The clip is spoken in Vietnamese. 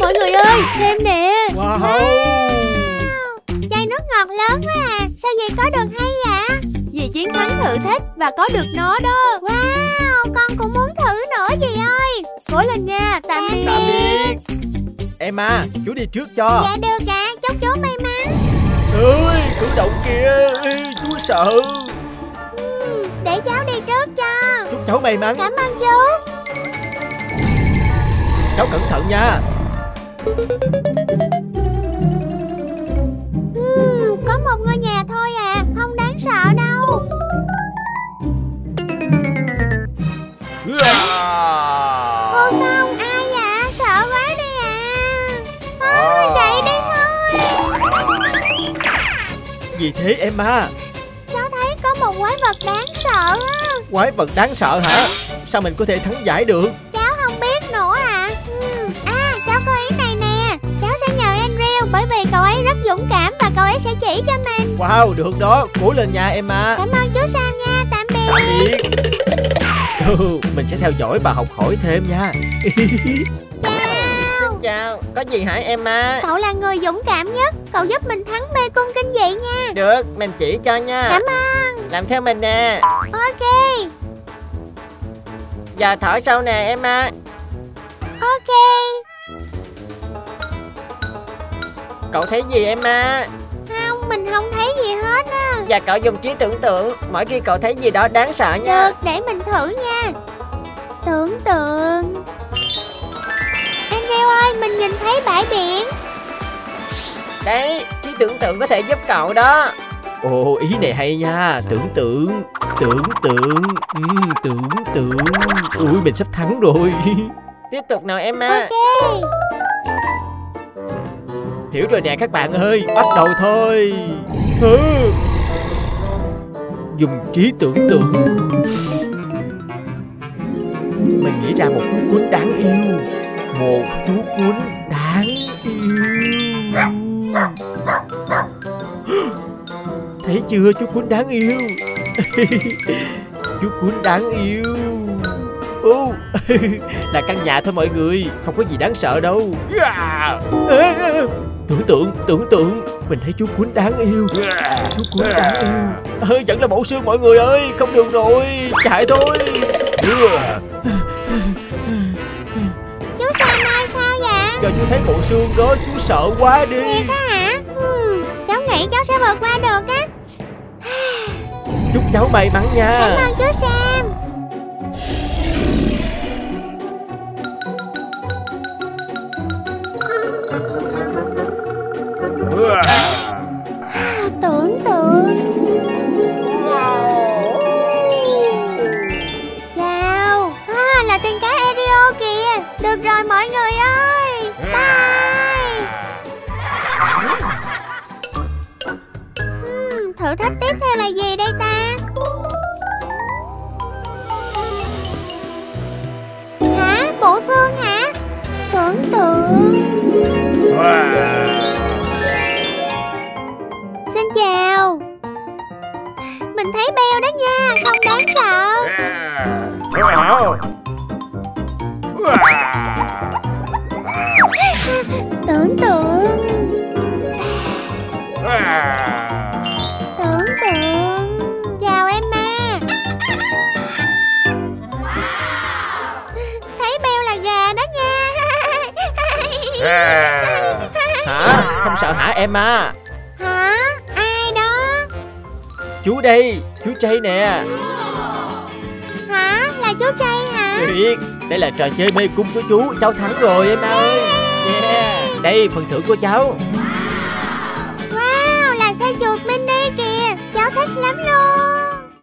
Mọi người ơi xem nè. Wow. Chai nước ngọt lớn quá à. Sao vậy có được hay vậy? Vì chiến thắng thử thách và có được nó đó. Wow Con cũng muốn thử nữa dì ơi. Cố lên nha Tạm biệt. Tạm biệt Emma Chú đi trước cho. Dạ được ạ Chúc chú may mắn. Ơi cử động kìa. Chú sợ. Ừ, Để cháu đi trước cho. Chúc cháu may mắn. Cảm ơn chú Cháu cẩn thận nha. Ừ, Có một ngôi nhà thôi à Không đáng sợ đâu. Ôi không Ai vậy? Sợ quá đi à. Thôi chạy đi thôi. Gì thế Emma Cháu thấy có một quái vật đáng sợ á. Quái vật đáng sợ hả? Sao mình có thể thắng giải được dũng cảm Và cậu ấy sẽ chỉ cho mình. Wow được đó. Cố lên nha Emma. Cảm ơn chú Sam nha Tạm biệt. Tạm biệt. Ừ, Mình sẽ theo dõi và học hỏi thêm nha. Chào. Chào, có gì hả Emma? Cậu là người dũng cảm nhất. Cậu giúp mình thắng mê cung kinh dị nha. Được, mình chỉ cho nha. Cảm ơn. Làm theo mình nè. Ok. Giờ thở sâu nè Emma. Ok Cậu thấy gì Emma? Không mình không thấy gì hết á. Và cậu dùng trí tưởng tượng Mỗi khi cậu thấy gì đó đáng sợ nha. Được để mình thử nha. Tưởng tượng. Andrew ơi mình nhìn thấy bãi biển. Đấy, trí tưởng tượng có thể giúp cậu đó. Ồ ý này hay nha. Tưởng tượng Tưởng tượng Ừm, Tưởng tượng. Ui mình sắp thắng rồi. Tiếp tục nào Emma Ok Hiểu rồi nè các bạn ơi, Bắt đầu thôi. Ừ. Dùng trí tưởng tượng. Mình nghĩ ra một chú cuốn đáng yêu. Một chú cuốn đáng yêu. Thấy chưa, chú cuốn đáng yêu? Chú cuốn đáng yêu. Ô Là căn nhà thôi mọi người Không có gì đáng sợ đâu. Tưởng tượng, tưởng tượng. Mình thấy chú cuốn đáng yêu. Chú cuốn đáng yêu. Ơi Vẫn là bộ xương mọi người ơi Không được rồi Chạy thôi. Chú Sam ơi sao vậy? Giờ chú thấy bộ xương đó Chú sợ quá đi. Thiệt á hả? Ừ, Cháu nghĩ cháu sẽ vượt qua được á. Chúc cháu may mắn Cảm nha ơn chú Sam mọi người ơi. Bye. Thử thách tiếp theo là gì đây ta? Hả? Bộ xương hả? Tưởng tượng. Xin chào. Mình thấy beo đó nha, Không đáng sợ. Tưởng tượng Tưởng tượng Chào Emma Thấy beo là gà đó nha Hả? Không sợ hả Emma Hả? Ai đó? Chú đây Chú Trai nè Hả? Là chú trai hả? Thiệt Đây là trò chơi mê cung của chú Cháu thắng rồi Emma ơi Yeah đây phần thưởng của cháu. Wow, là xe chuột mini kìa. Cháu thích lắm luôn.